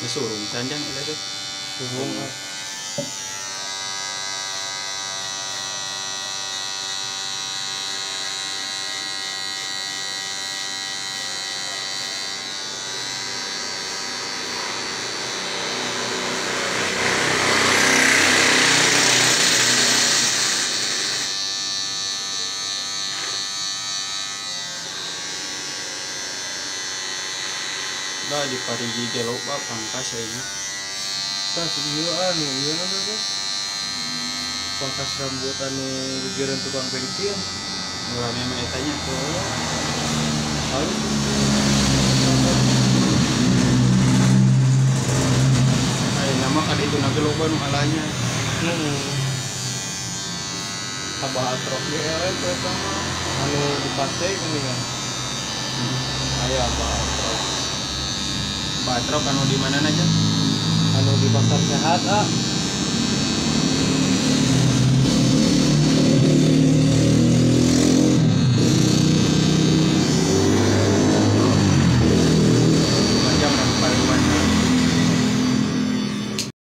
Nasurong tanjang ila tuh. Suruh ah. Dah di parigi gelo ba pangkas ya ini. Tas iya anu iya nanti tuh. Pangkas rambut anu pikiran tukang bensin. Murah memang etanya tuh. Halus. Ay nama kan itu nagelo ba nung alanya. Hmm. Tambah atrok ya itu sama anu dipakai ini kan. Ayah apa atrok. Batrok anu di mana aja? Anu di pasar sehat ah.